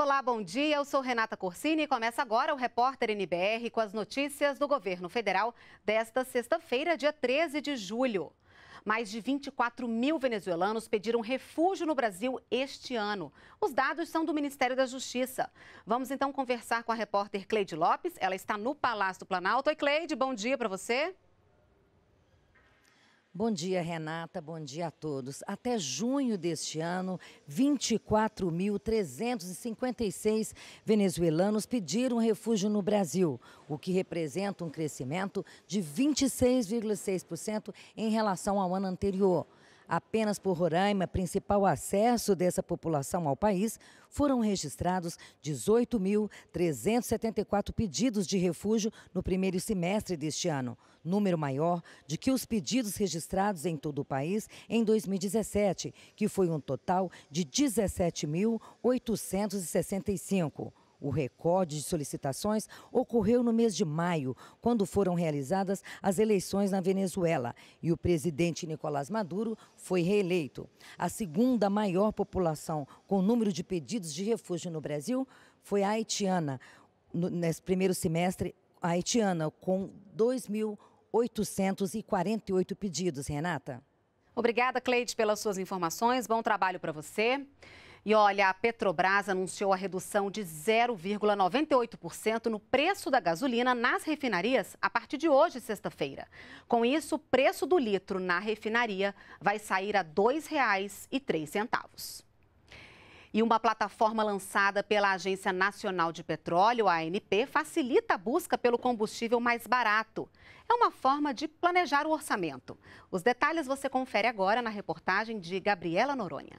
Olá, bom dia. Eu sou Renata Corsini e começa agora o Repórter NBR com as notícias do governo federal desta sexta-feira, dia 13 de julho. Mais de 24 mil venezuelanos pediram refúgio no Brasil este ano. Os dados são do Ministério da Justiça. Vamos então conversar com a repórter Cleide Lopes. Ela está no Palácio do Planalto. Oi, Cleide, bom dia para você. Bom dia, Renata. Bom dia a todos. Até junho deste ano, 24.356 venezuelanos pediram refúgio no Brasil, o que representa um crescimento de 26,6% em relação ao ano anterior. Apenas por Roraima, principal acesso dessa população ao país, foram registrados 18.374 pedidos de refúgio no primeiro semestre deste ano, número maior de que os pedidos registrados em todo o país em 2017, que foi um total de 17.865. O recorde de solicitações ocorreu no mês de maio, quando foram realizadas as eleições na Venezuela e o presidente Nicolás Maduro foi reeleito. A segunda maior população com número de pedidos de refúgio no Brasil foi a haitiana, no, nesse primeiro semestre, a haitiana, com 2.848 pedidos. Renata. Obrigada, Cleide, pelas suas informações. Bom trabalho para você. E olha, a Petrobras anunciou a redução de 0,98% no preço da gasolina nas refinarias a partir de hoje, sexta-feira. Com isso, o preço do litro na refinaria vai sair a R$ 2,03. E uma plataforma lançada pela Agência Nacional de Petróleo, a ANP, facilita a busca pelo combustível mais barato. É uma forma de planejar o orçamento. Os detalhes você confere agora na reportagem de Gabriela Noronha.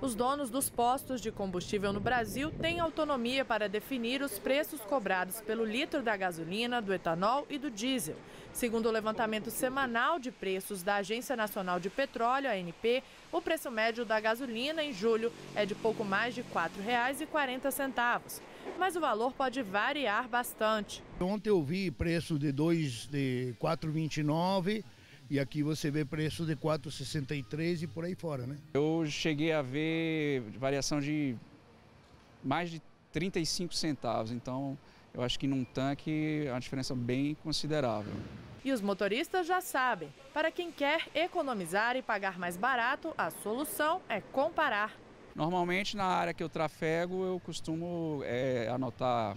Os donos dos postos de combustível no Brasil têm autonomia para definir os preços cobrados pelo litro da gasolina, do etanol e do diesel. Segundo o levantamento semanal de preços da Agência Nacional de Petróleo, ANP, o preço médio da gasolina em julho é de pouco mais de R$ 4,40. Mas o valor pode variar bastante. Ontem eu vi preço de, 2, de 4,29 e aqui você vê preço de 4,63 e por aí fora, né? Eu cheguei a ver variação de mais de 35 centavos, então eu acho que num tanque é uma diferença bem considerável. E os motoristas já sabem, para quem quer economizar e pagar mais barato, a solução é comparar. Normalmente na área que eu trafego eu costumo é, anotar,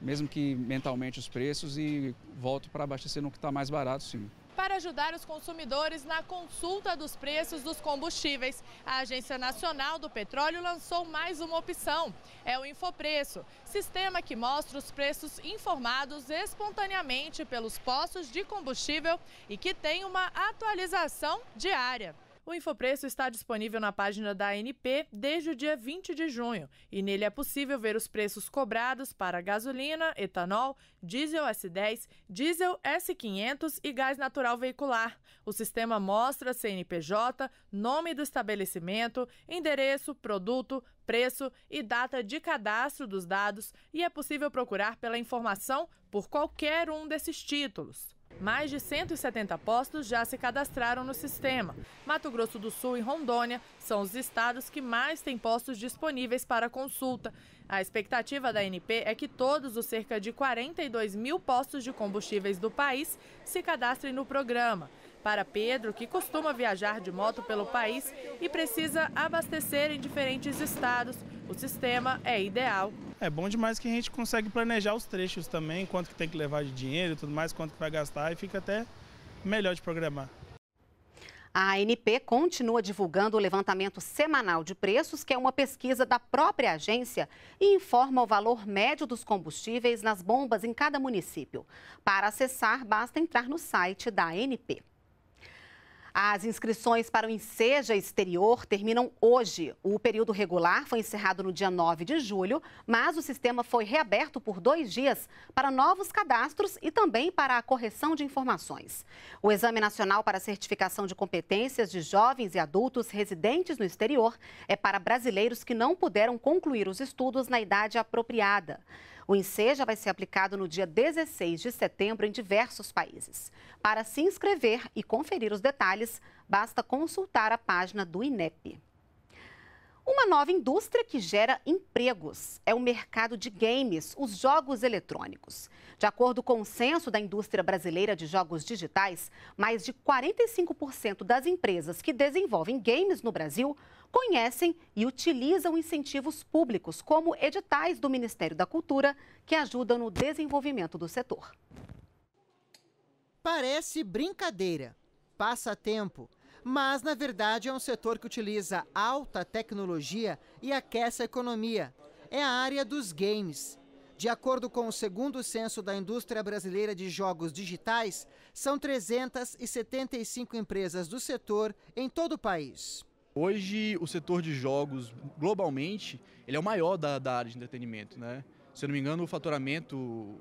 mesmo que mentalmente, os preços e volto para abastecer no que está mais barato sim para ajudar os consumidores na consulta dos preços dos combustíveis. A Agência Nacional do Petróleo lançou mais uma opção, é o Infopreço, sistema que mostra os preços informados espontaneamente pelos postos de combustível e que tem uma atualização diária. O Infopreço está disponível na página da ANP desde o dia 20 de junho e nele é possível ver os preços cobrados para gasolina, etanol, diesel S10, diesel S500 e gás natural veicular. O sistema mostra CNPJ, nome do estabelecimento, endereço, produto, preço e data de cadastro dos dados e é possível procurar pela informação por qualquer um desses títulos. Mais de 170 postos já se cadastraram no sistema. Mato Grosso do Sul e Rondônia são os estados que mais têm postos disponíveis para consulta. A expectativa da NP é que todos os cerca de 42 mil postos de combustíveis do país se cadastrem no programa. Para Pedro, que costuma viajar de moto pelo país e precisa abastecer em diferentes estados, o sistema é ideal é bom demais que a gente consegue planejar os trechos também, quanto que tem que levar de dinheiro e tudo mais, quanto que vai gastar e fica até melhor de programar. A ANP continua divulgando o levantamento semanal de preços, que é uma pesquisa da própria agência e informa o valor médio dos combustíveis nas bombas em cada município. Para acessar, basta entrar no site da ANP. As inscrições para o Enseja Exterior terminam hoje. O período regular foi encerrado no dia 9 de julho, mas o sistema foi reaberto por dois dias para novos cadastros e também para a correção de informações. O Exame Nacional para Certificação de Competências de Jovens e Adultos Residentes no Exterior é para brasileiros que não puderam concluir os estudos na idade apropriada. O Enseja vai ser aplicado no dia 16 de setembro em diversos países. Para se inscrever e conferir os detalhes, basta consultar a página do INEP. Uma nova indústria que gera empregos é o mercado de games, os jogos eletrônicos. De acordo com o censo da indústria brasileira de jogos digitais, mais de 45% das empresas que desenvolvem games no Brasil conhecem e utilizam incentivos públicos, como editais do Ministério da Cultura, que ajudam no desenvolvimento do setor. Parece brincadeira, passatempo mas na verdade é um setor que utiliza alta tecnologia e aquece a economia. É a área dos games. De acordo com o segundo censo da indústria brasileira de jogos digitais, são 375 empresas do setor em todo o país. Hoje, o setor de jogos, globalmente, ele é o maior da, da área de entretenimento. Né? Se eu não me engano, o faturamento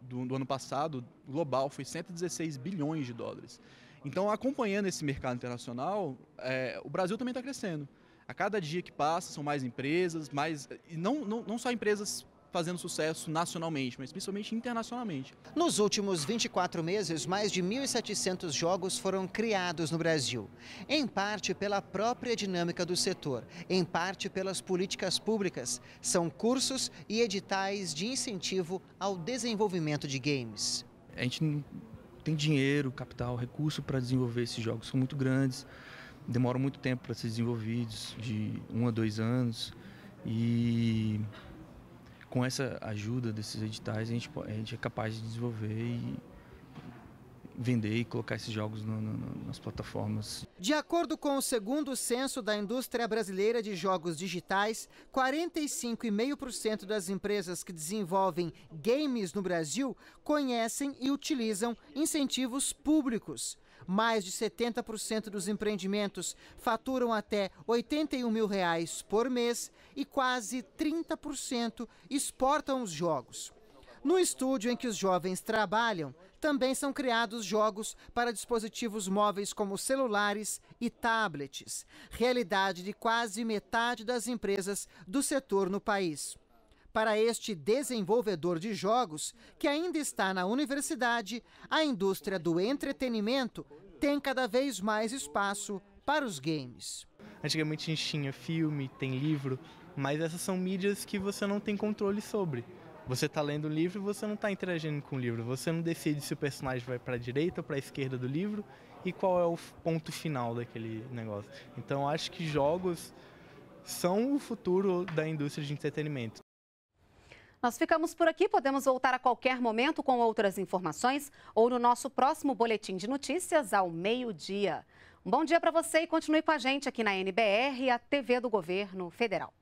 do, do ano passado, global, foi 116 bilhões de dólares. Então, acompanhando esse mercado internacional, é, o Brasil também está crescendo. A cada dia que passa, são mais empresas, mais e não, não, não só empresas fazendo sucesso nacionalmente, mas principalmente internacionalmente. Nos últimos 24 meses, mais de 1.700 jogos foram criados no Brasil. Em parte pela própria dinâmica do setor, em parte pelas políticas públicas. São cursos e editais de incentivo ao desenvolvimento de games. A gente tem dinheiro, capital, recurso para desenvolver esses jogos. São muito grandes, demoram muito tempo para ser desenvolvidos, de um a dois anos. E com essa ajuda desses editais, a gente, a gente é capaz de desenvolver e vender e colocar esses jogos no, no, nas plataformas. De acordo com o segundo censo da indústria brasileira de jogos digitais, 45,5% das empresas que desenvolvem games no Brasil conhecem e utilizam incentivos públicos. Mais de 70% dos empreendimentos faturam até 81 mil reais por mês e quase 30% exportam os jogos. No estúdio em que os jovens trabalham, também são criados jogos para dispositivos móveis como celulares e tablets, realidade de quase metade das empresas do setor no país. Para este desenvolvedor de jogos, que ainda está na universidade, a indústria do entretenimento tem cada vez mais espaço para os games. Antigamente a gente tinha filme, tem livro, mas essas são mídias que você não tem controle sobre. Você está lendo o livro e você não está interagindo com o livro. Você não decide se o personagem vai para a direita ou para a esquerda do livro e qual é o ponto final daquele negócio. Então acho que jogos são o futuro da indústria de entretenimento. Nós ficamos por aqui, podemos voltar a qualquer momento com outras informações ou no nosso próximo boletim de notícias ao meio-dia. Um bom dia para você e continue com a gente aqui na NBR, a TV do Governo Federal.